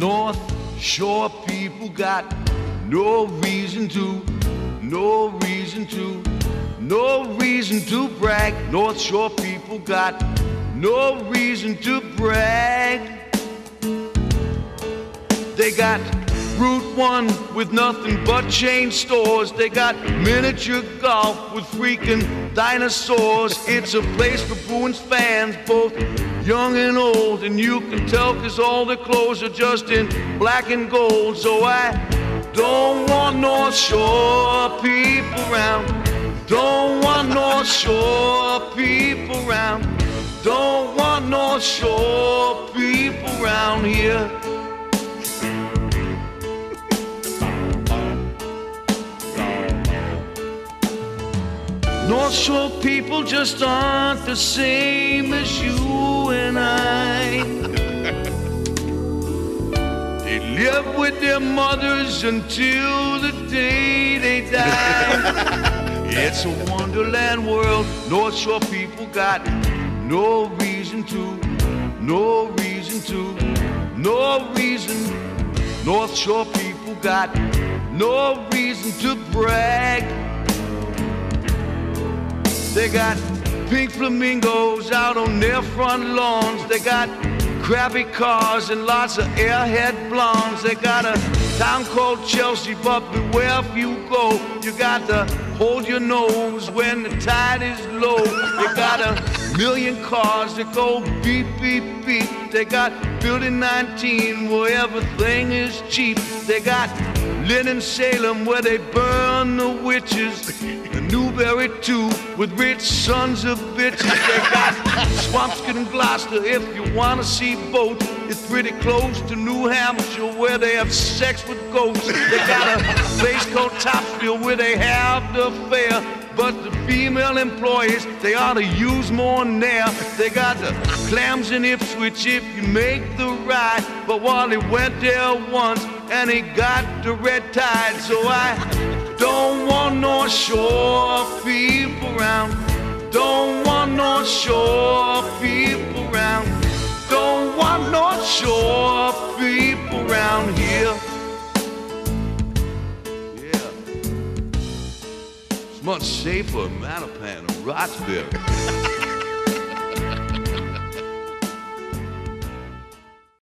North Shore people got no reason to, no reason to, no reason to brag. North Shore people got no reason to brag. They got Route 1 with nothing but chain stores. They got miniature golf with freaking dinosaurs. It's a place for Bruins fans, both young and old. And you can tell cause all the clothes are just in black and gold. So I don't want North Shore people around. Don't want North Shore people around. Don't want North Shore people around here. North Shore people just aren't the same as you and I. They live with their mothers until the day they die. it's a wonderland world. North Shore people got no reason to, no reason to, no reason. North Shore people got no reason to brag. They got pink flamingos out on their front lawns. They got crappy cars and lots of airhead blondes. They got a town called Chelsea, but beware if you go. You got to hold your nose when the tide is low. They got a million cars that go beep, beep, beep. They got Building 19 where everything is cheap. They got Lynn Salem where they burn the witches. The Newbury too with rich sons of bitches. They got Swampscott and Gloucester if you wanna see both. It's pretty close to New Hampshire where they have sex with ghosts. They got a place called Topsfield where they have the fair. But the female employees, they ought to use more there. They got the clams in Ipswich if you make the ride. But Wally went there once and he got the red tide. So I don't want no Shore people around. Don't want no Shore people around. Don't want North Shore people here. Yeah. It's much safer in Mattapan or Roxbury.